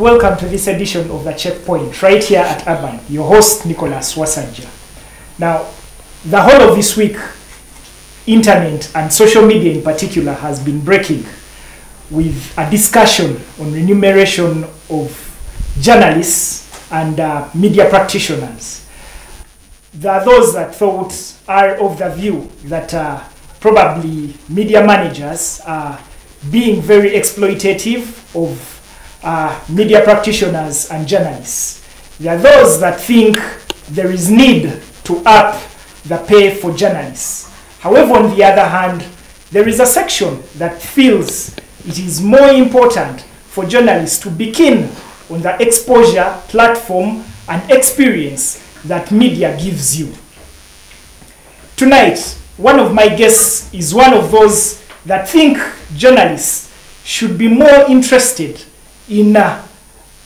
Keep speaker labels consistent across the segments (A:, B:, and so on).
A: Welcome to this edition of The Checkpoint right here at Urban. Your host Nicholas Wassajja. Now, the whole of this week, internet and social media in particular has been breaking with a discussion on remuneration of journalists and uh, media practitioners. There are those that thought are of the view that uh, probably media managers are being very exploitative of uh, media practitioners and journalists. There are those that think there is need to up the pay for journalists. However, on the other hand, there is a section that feels it is more important for journalists to begin on the exposure, platform, and experience that media gives you. Tonight, one of my guests is one of those that think journalists should be more interested in uh,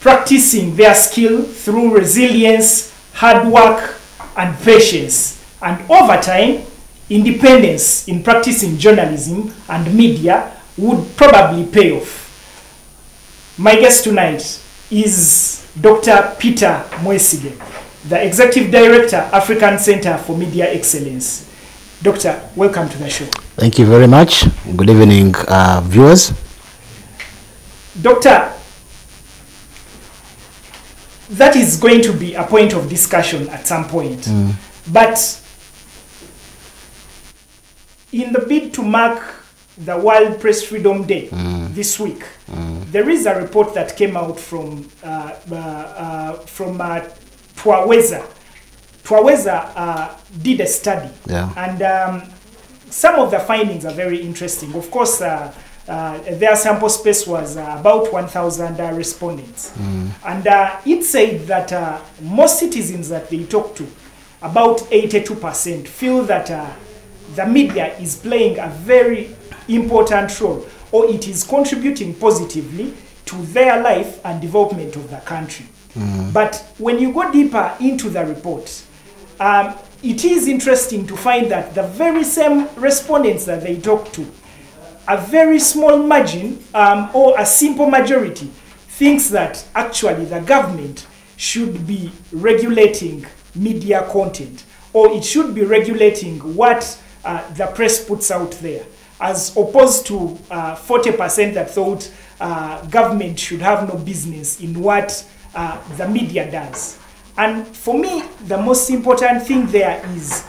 A: practicing their skill through resilience, hard work, and patience. And over time, independence in practicing journalism and media would probably pay off. My guest tonight is Dr. Peter Mwesige, the Executive Director, African Center for Media Excellence. Doctor, welcome to the show.
B: Thank you very much. Good evening, uh, viewers.
A: Doctor, that is going to be a point of discussion at some point. But in the bid to mark the World Press Freedom Day this week, there is a report that came out from uh, uh, uh, from uh, Twaweza. Twaweza uh, did a study,
B: Yeah.
A: and um, some of the findings are very interesting. Of course, uh, their sample space was uh, about 1,000 uh, respondents. And uh, it said that uh, most citizens that they talked to, about 82%, feel that uh, the media is playing a very important role or it is contributing positively to their life and development of the country. But when you go deeper into the report, um, it is interesting to find that the very same respondents that they talked to, a very small margin um, or a simple majority thinks that actually the government should be regulating media content or it should be regulating what uh, the press puts out there as opposed to uh, 40% that thought uh, government should have no business in what uh, the media does. And for me, the most important thing there is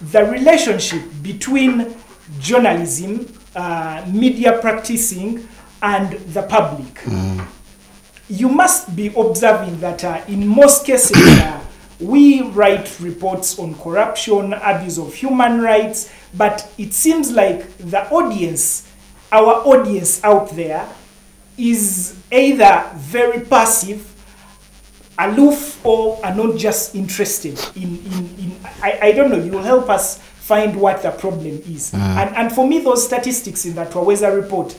A: the relationship between journalism, uh, media practicing, and the public. You must be observing that uh, in most cases, uh, we write reports on corruption, abuse of human rights, but it seems like the audience, our audience out there, is either very passive aloof or are not just interested in, in, in I, I don't know, you will help us find what the problem is. And, and for me, those statistics in that Twaweza report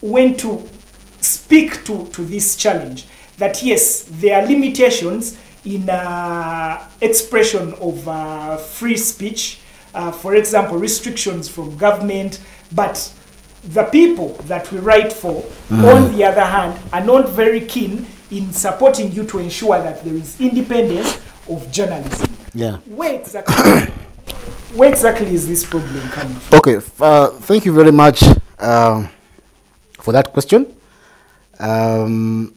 A: went to speak to, to this challenge that yes, there are limitations in uh, expression of uh, free speech, uh, for example, restrictions from government, but the people that we write for, on the other hand, are not very keen in supporting you to ensure that there is independence of journalism.
B: Yeah.
A: Where exactly, where exactly is this problem coming from?
B: Okay. Uh, thank you very much um, for that question. Um,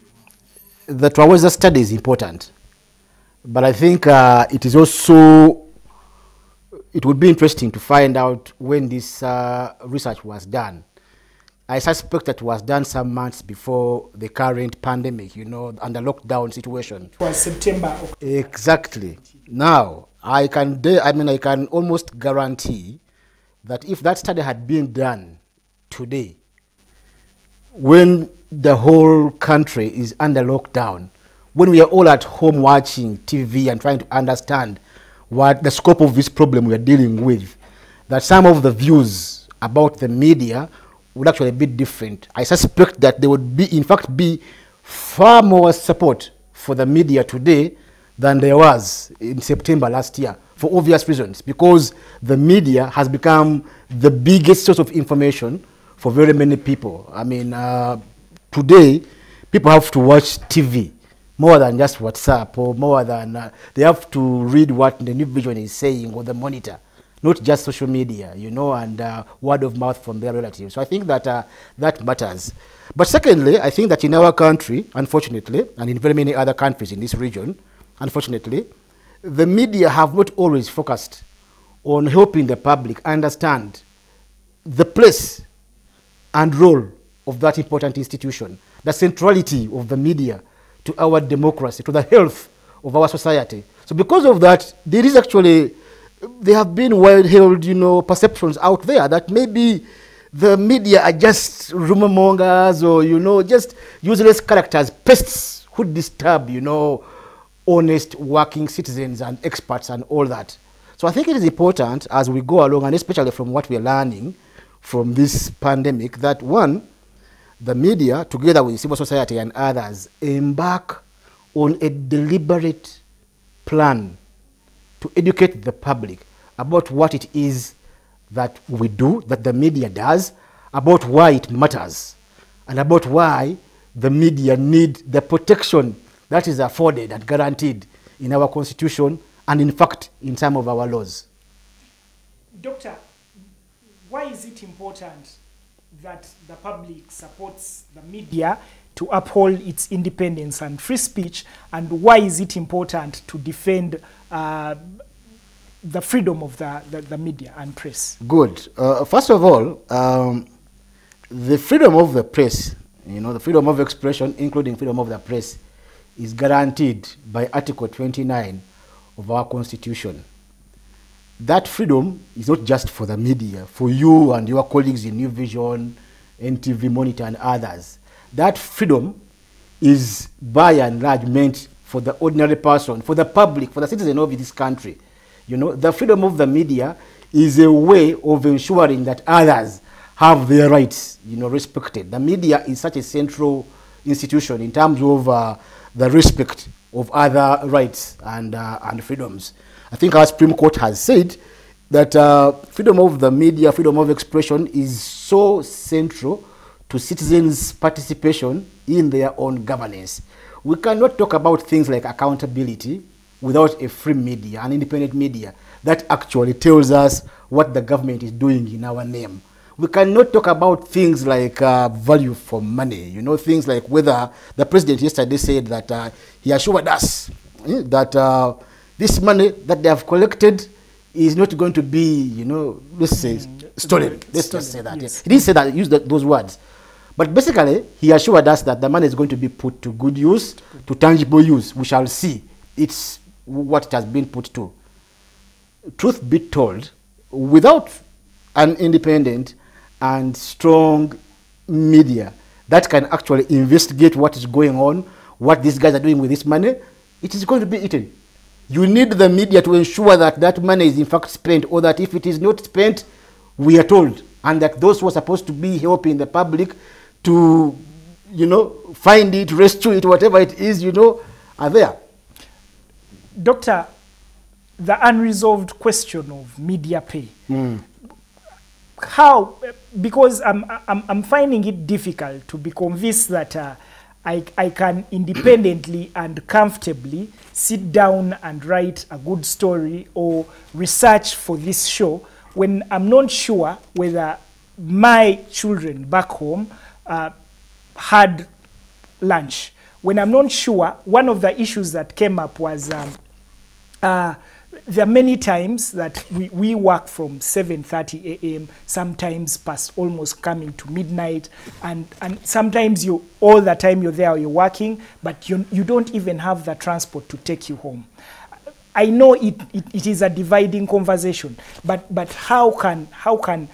B: the Twaweza study is important, but I think uh, it is also it would be interesting to find out when this uh, research was done. I suspect that was done some months before the current pandemic, you know, under lockdown situation.
A: It was September.
B: Exactly. Now, I can, I mean, I can almost guarantee that if that study had been done today, when the whole country is under lockdown, when we are all at home watching TV and trying to understand what the scope of this problem we are dealing with, that some of the views about the media would actually be different. I suspect that there would be, in fact, be far more support for the media today than there was in September last year for obvious reasons because the media has become the biggest source of information for very many people. I mean, uh, today, people have to watch TV more than just WhatsApp or more than uh, they have to read what the new vision is saying or the monitor, not just social media, you know, and uh, word of mouth from their relatives. So I think that uh, that matters. But secondly, I think that in our country, unfortunately, and in very many other countries in this region, unfortunately, the media have not always focused on helping the public understand the place and role of that important institution, the centrality of the media to our democracy, to the health of our society. So because of that, there is actually, there have been well-held, you know, perceptions out there that maybe the media are just rumor mongers or, you know, just useless characters, pests who disturb, you know, honest working citizens and experts and all that. So I think it is important as we go along, and especially from what we are learning from this pandemic, that one, the media, together with civil society and others, embark on a deliberate plan to educate the public about what it is that we do, that the media does, about why it matters, and about why the media need the protection that is afforded and guaranteed in our constitution and in fact in some of our laws.
A: Doctor, why is it important that the public supports the media to uphold its independence and free speech, and why is it important to defend uh, the freedom of the, the, the, media and press?
B: Good. Uh, first of all, um, the freedom of the press, you know, the freedom of expression, including freedom of the press, is guaranteed by Article 29 of our Constitution. That freedom is not just for the media, for you and your colleagues in New Vision, NTV Monitor, and others. That freedom is by and large meant for the ordinary person, for the public, for the citizen of this country. You know, the freedom of the media is a way of ensuring that others have their rights, you know, respected. The media is such a central institution in terms of uh, the respect of other rights and, uh, and freedoms. I think our Supreme Court has said that uh, freedom of the media, freedom of expression is so central to citizens' participation in their own governance. We cannot talk about things like accountability without a free media, an independent media that actually tells us what the government is doing in our name we cannot talk about things like uh, value for money. You know, things like whether the president yesterday said that uh, he assured us eh, that uh, this money that they have collected is not going to be, you know, let's say mm, stolen. Let's just say that. Yes. He didn't say that, use those words. But basically, he assured us that the money is going to be put to good use, to tangible use. We shall see. It's what it has been put to. Truth be told, without an independent and strong media that can actually investigate what is going on, what these guys are doing with this money, it is going to be eaten. You need the media to ensure that that money is in fact spent, or that if it is not spent, we are told, and that those who are supposed to be helping the public to, you know, find it, rescue it, whatever it is, you know, are there.
A: Doctor, the unresolved question of media pay. Mm how because I'm, I'm, I'm finding it difficult to be convinced that uh, I, I can independently and comfortably sit down and write a good story or research for this show when I'm not sure whether my children back home uh, had lunch. When I'm not sure, one of the issues that came up was um, uh, there are many times that we, we work from 7.30 a.m., sometimes past almost coming to midnight, and, and sometimes you all the time you're there, you're working, but you, you don't even have the transport to take you home. I know it, it, it is a dividing conversation, but, but how, can, how can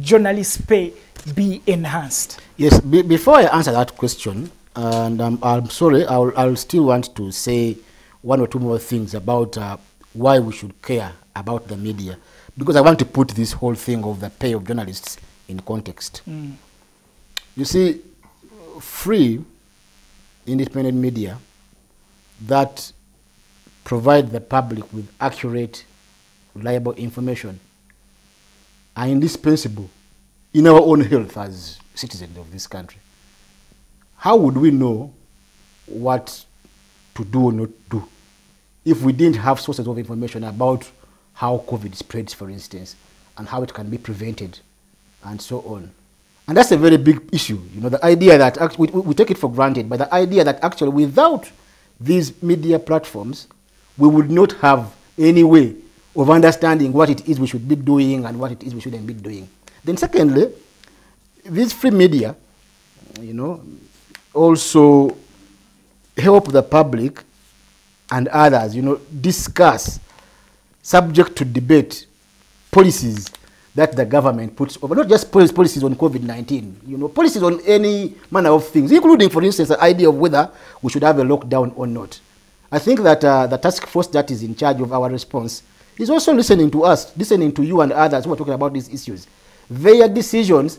A: journalist pay be enhanced?
B: Yes, be, before I answer that question, and um, I'm sorry, I'll, I'll still want to say one or two more things about uh, why we should care about the media. Because I want to put this whole thing of the pay of journalists in context. Mm. You see, free independent media that provide the public with accurate, reliable information are indispensable in our own health as citizens of this country. how would we know what to do or not do if we didn't have sources of information about how COVID spreads, for instance, and how it can be prevented, and so on. And that's a very big issue. You know, the idea that we, we take it for granted, but the idea that actually without these media platforms, we would not have any way of understanding what it is we should be doing and what it is we shouldn't be doing. Then, secondly, these free media, you know, also help the public and others, you know, discuss, subject to debate, policies that the government puts over, not just policies, on COVID-19, you know, policies on any manner of things, including, for instance, the idea of whether we should have a lockdown or not. I think that uh, the task force that is in charge of our response is also listening to us, listening to you and others who are talking about these issues. Their decisions,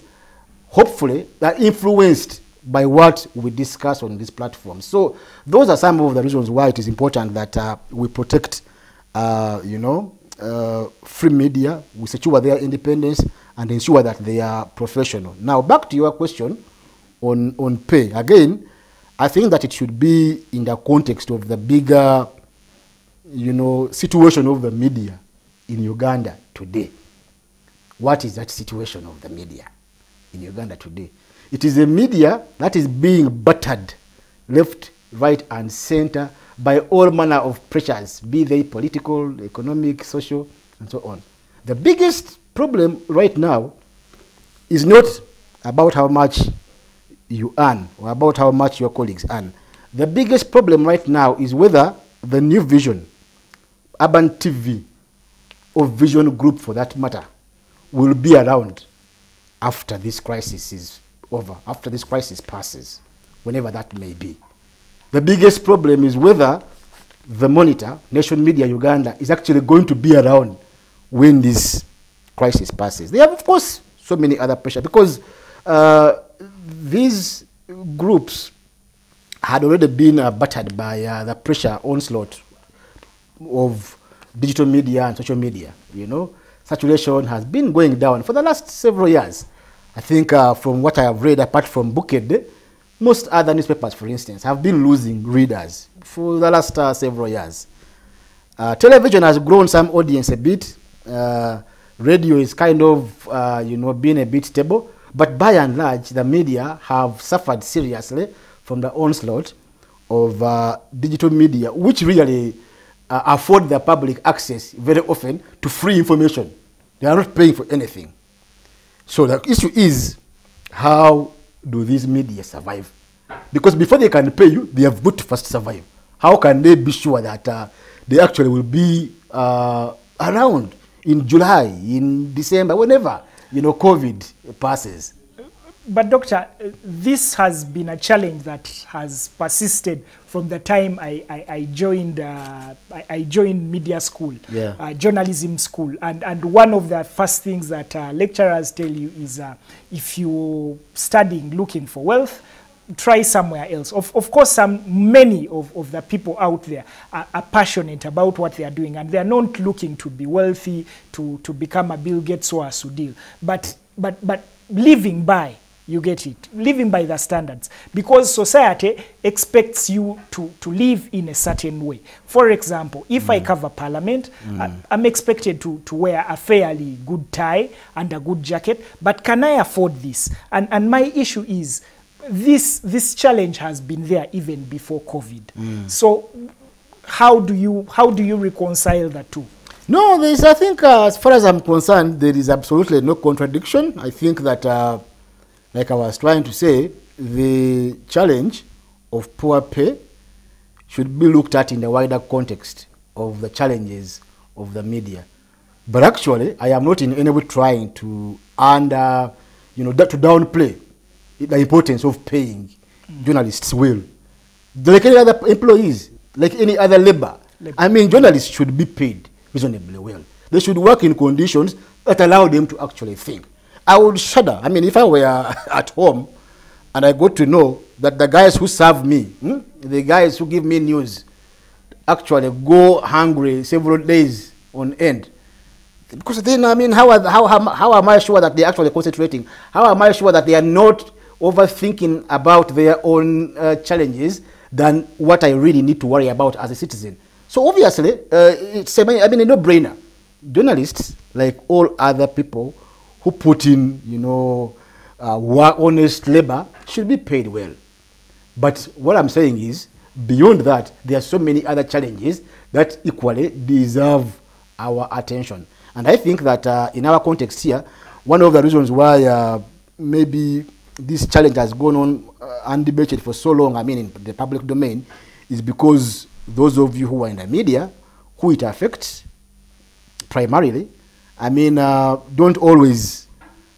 B: hopefully, are influenced by what we discuss on this platform. So those are some of the reasons why it is important that uh, we protect, uh, you know, uh, free media, we secure their independence and ensure that they are professional. Now, back to your question on, on pay. Again, I think that it should be in the context of the bigger, you know, situation of the media in Uganda today. What is that situation of the media in Uganda today? It is a media that is being battered left, right, and center by all manner of pressures, be they political, economic, social, and so on. The biggest problem right now is not about how much you earn or about how much your colleagues earn. The biggest problem right now is whether the new vision, urban TV, or vision group for that matter, will be around after this crisis is over, after this crisis passes, whenever that may be. The biggest problem is whether the monitor, Nation Media Uganda, is actually going to be around when this crisis passes. They have, of course, so many other pressure because uh, these groups had already been uh, battered by uh, the pressure onslaught of digital media and social media. You know, saturation has been going down for the last several years. I think uh, from what I have read, apart from Bukedde, most other newspapers, for instance, have been losing readers for the last uh, several years. Uh, television has grown some audience a bit. Uh, radio is kind of, uh, you know, being a bit stable. But by and large, the media have suffered seriously from the onslaught of uh, digital media, which really uh, afford the public access very often to free information. They are not paying for anything. So the issue is how do these media survive? Because before they can pay you, they have got to first survive. How can they be sure that uh, they actually will be uh, around in July, in December, whenever you know COVID passes?
A: But doctor, this has been a challenge that has persisted from the time I, I, I joined uh, I, I joined media school,
B: Yeah.
A: uh, journalism school, and and one of the first things that uh, lecturers tell you is uh, if you're studying looking for wealth, try somewhere else. Of, of course, some many of, of the people out there are, are passionate about what they are doing, and they are not looking to be wealthy, to, to become a Bill Gates or a Sudhir, but but but living by you get it. Living by the standards. Because society expects you to, to live in a certain way. For example if i cover parliament I, i'm expected to, to wear a fairly good tie and a good jacket. But can i afford this? And, and my issue is this this challenge has been there even before covid. So how do you how do you reconcile the two?
B: No, there is, I think, uh, as far as I'm concerned, there is absolutely no contradiction. I think that, uh, like I was trying to say, the challenge of poor pay should be looked at in the wider context of the challenges of the media. But actually, I am not in any way trying to under, you know, to downplay the importance of paying journalists well. Like any other employees, like any other labor.
A: Labor.
B: I mean, journalists should be paid reasonably well. They should work in conditions that allow them to actually think. I would shudder. I mean, if I were at home and I got to know that the guys who serve me, hmm, the guys who give me news, actually go hungry several days on end. Because then, I mean, how, how, how, how am I sure that they're actually concentrating? How am I sure that they are not overthinking about their own uh, challenges than what I really need to worry about as a citizen. So obviously, uh, it's a, I mean, a no-brainer. Journalists, like all other people who put in, you know, uh, work, honest labor, should be paid well. But what I'm saying is, beyond that, there are so many other challenges that equally deserve our attention. And I think that uh, in our context here, one of the reasons why uh, maybe this challenge has gone on uh, undebated for so long, I mean, in the public domain, is because those of you who are in the media, who it affects primarily, I mean, uh, don't always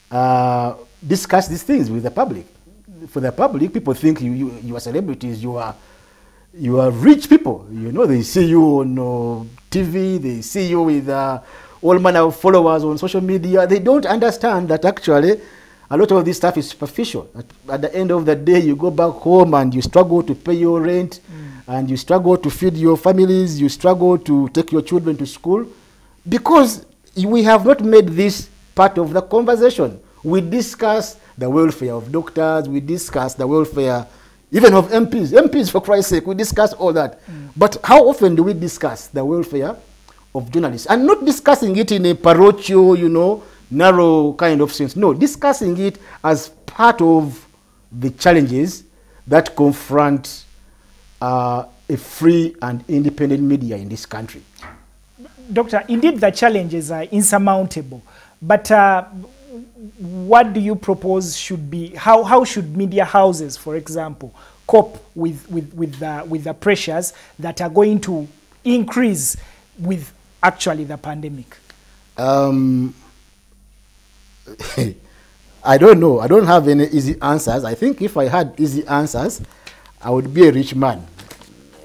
B: uh, discuss these things with the public. For the public, people think you, you, you are celebrities, you are, you are rich people. You know, they see you on uh, TV, they see you with uh, all manner of followers on social media. They don't understand that actually a lot of this stuff is superficial. At, at the end of the day, you go back home and you struggle to pay your rent, and you struggle to feed your families, you struggle to take your children to school, because we have not made this part of the conversation. We discuss the welfare of doctors, we discuss the welfare even of MPs. MPs, for Christ's sake, we discuss all that. But how often do we discuss the welfare of journalists? And not discussing it in a parochial, you know, narrow kind of sense. No, discussing it as part of the challenges that confront uh, a free and independent media in this country.
A: Doctor, indeed the challenges are insurmountable, but uh, what do you propose should be, how, how should media houses, for example, cope with, with, with, the, with the pressures that are going to increase with actually the pandemic?
B: Um, I don't know. I don't have any easy answers. I think if I had easy answers, I would be a rich man.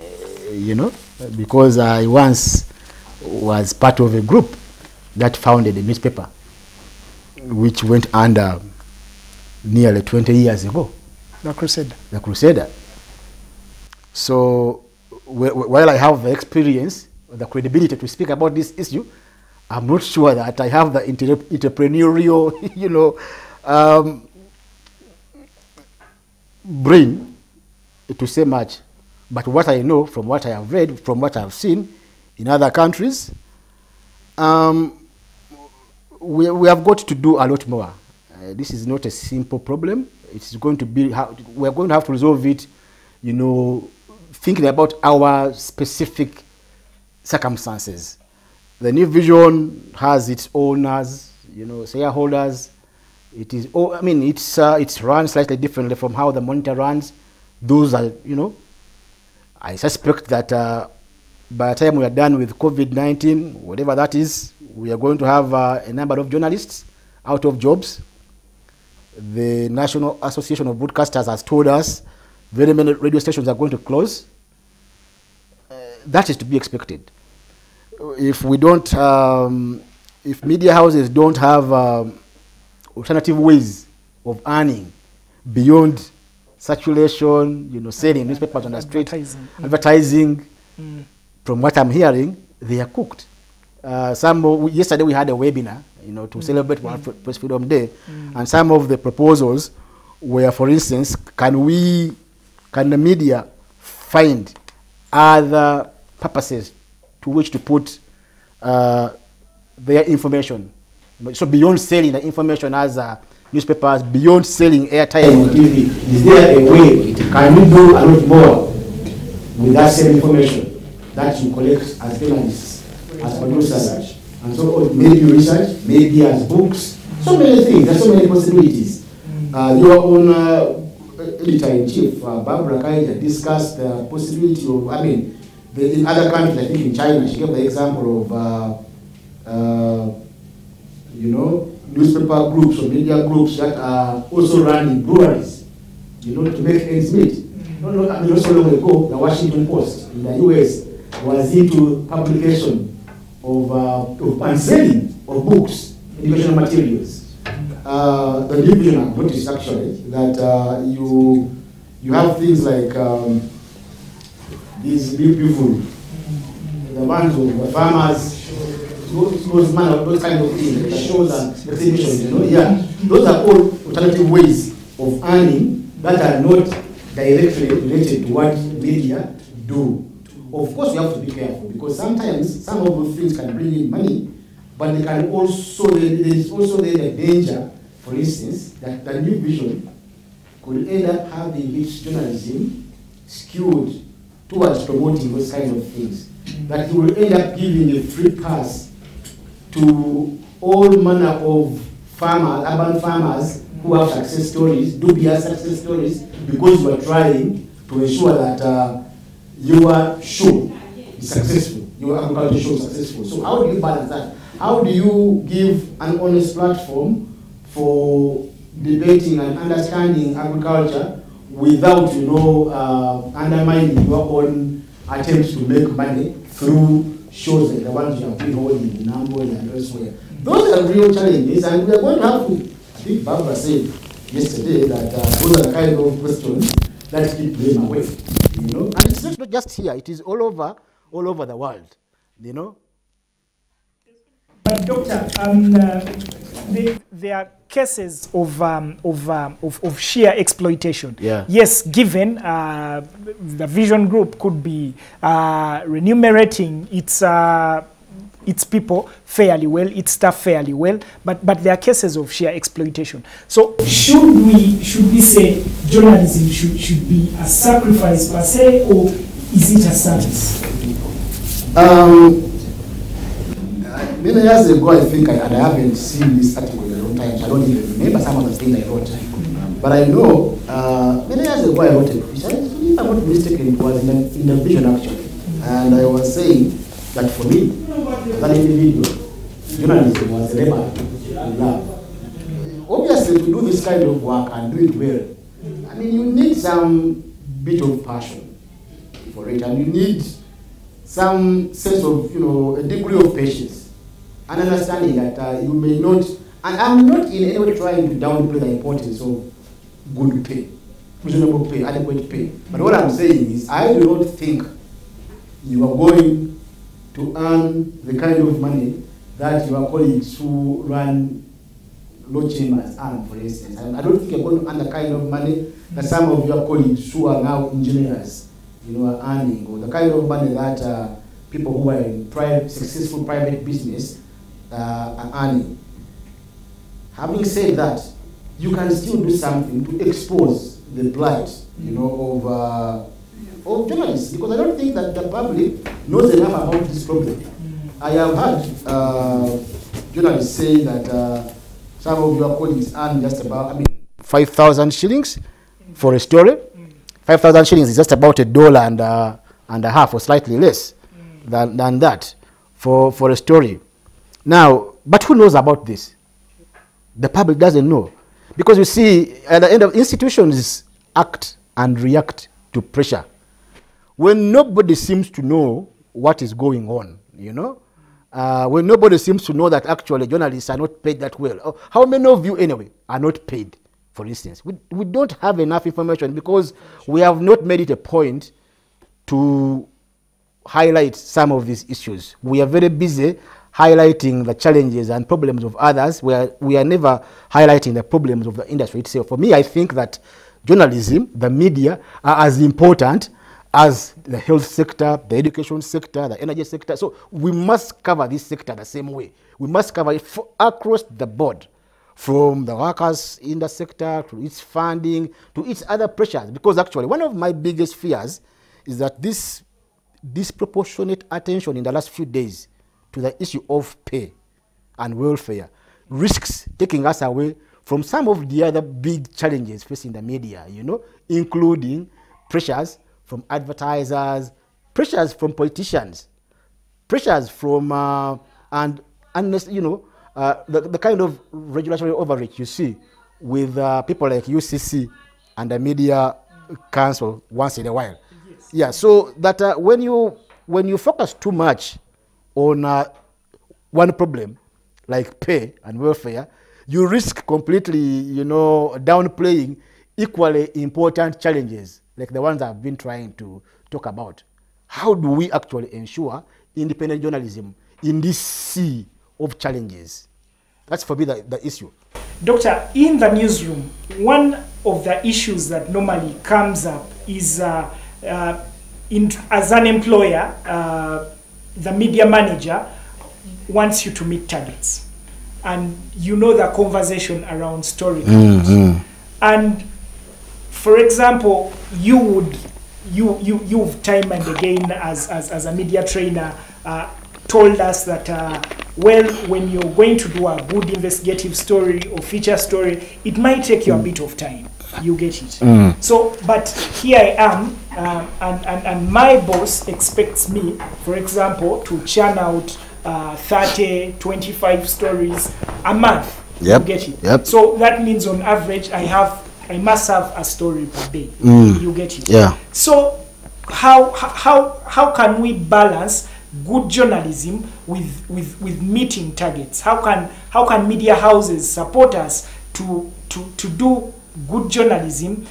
B: Uh, you know, because I once was part of a group that founded a newspaper which went under nearly 20 years ago,
A: The Crusader.
B: the Crusader. So wh- wh- while I have the experience, the credibility to speak about this issue, I'm not sure that I have the inter- entrepreneurial, you know, um, brain to say much. But what I know from what I have read, from what I've seen in other countries, um, we, we have got to do a lot more. Uh, this is not a simple problem. It's going to be, we're going to have to resolve it, you know, thinking about our specific circumstances. The new vision has its owners, you know, shareholders. It is, oh, I mean, it's, uh, it's run slightly differently from how the monitor runs. Those are, you know, I suspect that uh, by the time we are done with COVID 19, whatever that is, we are going to have uh, a number of journalists out of jobs. The National Association of Broadcasters has told us very many radio stations are going to close. Uh, that is to be expected. If we don't, um, if media houses don't have um, alternative ways of earning beyond circulation, you know, selling newspapers on the street,
A: Advertising. Mm.
B: advertising,
A: Mm.
B: From what I'm hearing, they are cooked. Uh, some of- yesterday we had a webinar, you know, to celebrate World Fre- Press Freedom Day, and some of the proposals were, for instance, can we, can the media find other purposes to which to put uh, their information? So beyond selling the information as uh, newspapers, beyond selling airtime on TV, is there a way? Can we do a lot more with that same information that you collect as journalists, as producers, and so on, maybe research, maybe as books, so many things, there's so many possibilities. Uh, your own uh, editor-in-chief, uh, Barbara Kaija, discussed the possibility of, I mean, the, in other countries, I think in China, she gave the example of, uh, uh, you know, newspaper groups or media groups that are also running breweries, you know, to make ends meet. No, no, I mean, not so long ago, the Washington Post in the US was into publication of, uh, of and selling of books, educational materials. Uh, the I've noticed actually that uh, you you have things like um, these beautiful, the ones of the farmers, those, those, those kind of things, shows and exhibitions, you know, yeah. Those are all alternative ways of earning that are not directly related to what media do. Of course, we have to be careful because sometimes some of those things can bring in money, but they can also, there is also then a danger, for instance, that the new vision could end up having its journalism skewed towards promoting those kind of things. That he will end up giving a free pass to all manner of farmers, urban farmers who have success stories, dubious success stories, because you are trying to ensure that uh, your show is successful, your agriculture show is successful. So how do you balance that? How do you give an honest platform for debating and understanding agriculture without, you know, uh, undermining your own attempts to make money through shows like the ones you have been holding in Nambo and elsewhere. Those are real challenges, and we are going to have to, I think Barbara said yesterday that uh, those are kind of questions that keep them away, you know.
C: And it's not just here, it is all over, all over the world, you know.
A: But doctor, um, uh, the, there are cases of, um, of, um, of, of sheer exploitation.
C: Yeah.
A: Yes, given uh, the Vision Group could be uh, remunerating its, uh, its people fairly well, its staff fairly well, but, but there are cases of sheer exploitation. So should we, should we say journalism should, should be a sacrifice per se, or is it a service?
B: Um, many years ago, I think, I, and I haven't seen this article in a long time, I don't even remember some of the things I wrote. But I know, uh, many years ago, I wrote a piece, I- if I'm not mistaken, it was in a, in a vision actually. And I was saying that for me, an individual, journalism was. Obviously, to do this kind of work and do it well, I mean, you need some bit of passion for it, and you need some sense of, you know, a degree of patience and understanding that uh, you may not, and I'm not in any way trying to downplay the importance of good pay, reasonable pay, adequate pay. But what I'm saying is, I do not think you are going to earn the kind of money that your colleagues who run law chambers earn, for instance. I don't think you're going to earn the kind of money that some of your colleagues who are now engineers, you know, are earning, or the kind of money that uh, people who are in private, successful private business uh, are earning. Having said that, you can still do something to expose the plight, you know, of, uh, of journalists, because I don't think that the public knows enough about this problem. I have heard uh, journalists say that uh, some of your colleagues earn just about, I mean,
C: 5,000 shillings for a story. 5,000 shillings is just about a dollar and, uh, and a half or slightly less than, than that for, for a story. Now, but who knows about this? The public doesn't know. Because you see, at the end of institutions act and react to pressure. When nobody seems to know what is going on, you know, uh, when nobody seems to know that actually journalists are not paid that well. Oh, How many of you, anyway, are not paid, for instance? We, we don't have enough information because we have not made it a point to highlight some of these issues. We are very busy highlighting the challenges and problems of others. We are, we are never highlighting the problems of the industry itself. For me, I think that journalism, the media, are as important as the health sector, the education sector, the energy sector. So we must cover this sector the same way. We must cover it across the board, from the workers in the sector to its funding to its other pressures. Because actually, one of my biggest fears is that this disproportionate attention in the last few days to the issue of pay and welfare risks taking us away from some of the other big challenges facing the media, you know, including pressures from advertisers, pressures from politicians, pressures from, uh, and, and you know, uh, the, the kind of regulatory overreach you see with uh, people like UCC and the Media Council once in a while. Yes. Yeah, so that uh, when you when you focus too much on uh, one problem like pay and welfare, you risk completely, you know, downplaying equally important challenges like the ones I've been trying to talk about. How do we actually ensure independent journalism in this sea of challenges? That's for me the, the issue.
A: Doctor, in the newsroom, one of the issues that normally comes up is uh, uh, in, as an employer, uh, the media manager wants you to meet targets. And you know the conversation around storytelling. And for example, you would you you you've time and again as as, as a media trainer uh, told us that uh, well when you're going to do a good investigative story or feature story it might take you a bit of time. You get it. So but here i am um, and, and and my boss expects me for example to churn out uh, 30 25 stories a month
B: Yep,
A: you get it
B: yep.
A: so that means on average i have i must have a story per day you get it
B: Yeah.
A: so how how how can we balance good journalism with with with meeting targets? How can how can media houses support us to to to do good journalism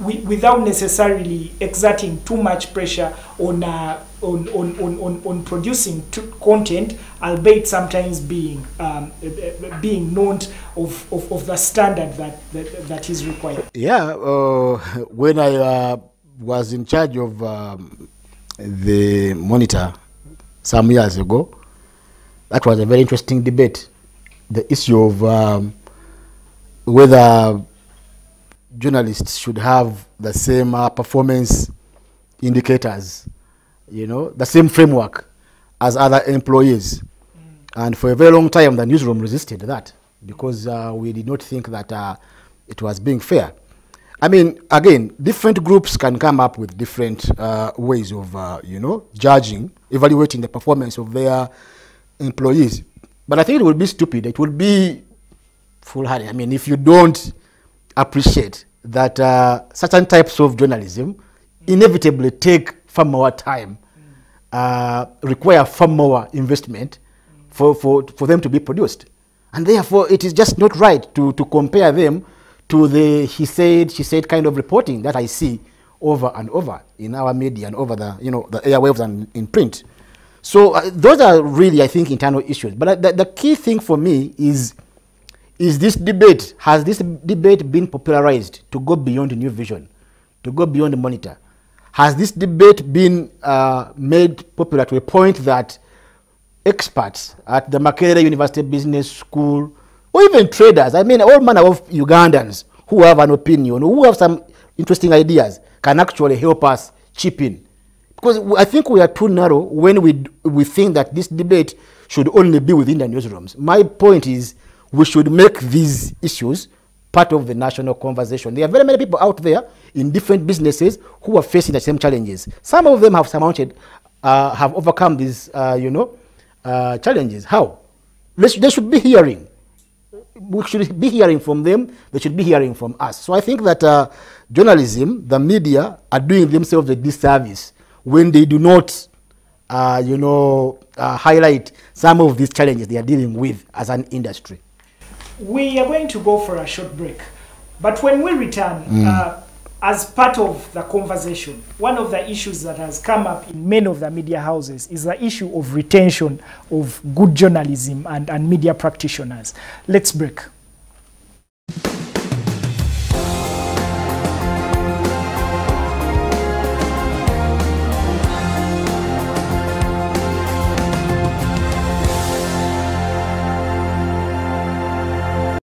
A: wi- without necessarily exerting too much pressure on uh, on, on, on, on, on producing content, albeit sometimes being um, uh, uh, being known of, of, of the standard that, that that is required.
B: Yeah, uh, when I uh, was in charge of um, the monitor some years ago, that was a very interesting debate. The issue of um, whether journalists should have the same uh, performance indicators, you know, the same framework as other employees. And for a very long time, the newsroom resisted that because uh, we did not think that uh, it was being fair. I mean, again, different groups can come up with different uh, ways of, uh, you know, judging, evaluating the performance of their employees. But I think it would be stupid. It would be foolhardy. I mean, if you don't appreciate that uh, certain types of journalism inevitably take far more time, uh, require far more investment for, for, for them to be produced. And therefore, it is just not right to, to compare them to the he said, she said kind of reporting that I see over and over in our media and over the, you know, the airwaves and in print. So uh, those are really, I think, internal issues. But uh, the, the key thing for me is is this debate has this debate been popularized to go beyond new vision to go beyond the monitor has this debate been uh, made popular to a point that experts at the Makerere University Business School or even traders, I mean all manner of Ugandans who have an opinion, who have some interesting ideas can actually help us chip in. Because I think we are too narrow when we, we think that this debate should only be within the newsrooms. My point is we should make these issues part of the national conversation. There are very many people out there in different businesses who are facing the same challenges. Some of them have surmounted, uh, have overcome these, uh, you know, uh, challenges. How? They should, they should be hearing we should be hearing from them, they should be hearing from us. So I think that uh, journalism, the media, are doing themselves a disservice when they do not, uh, you know, uh, highlight some of these challenges they are dealing with as an industry.
A: We are going to go for a short break. But when we return, mm. uh, as part of the conversation, one of the issues that has come up in many of the media houses is the issue of retention of good journalism and, and media practitioners. Let's break.